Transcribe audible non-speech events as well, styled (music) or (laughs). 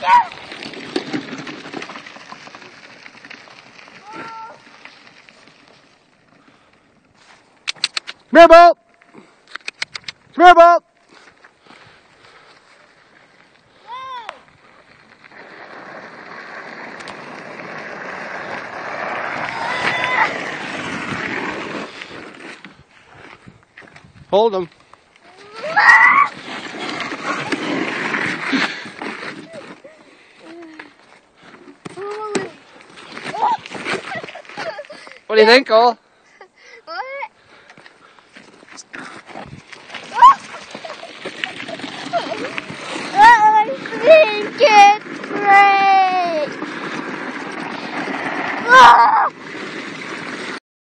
Here, Bolt! Come here, Bolt! Hold him. What do you think, Cole? (laughs) (laughs) Oh, I think it's great. (laughs) Oh,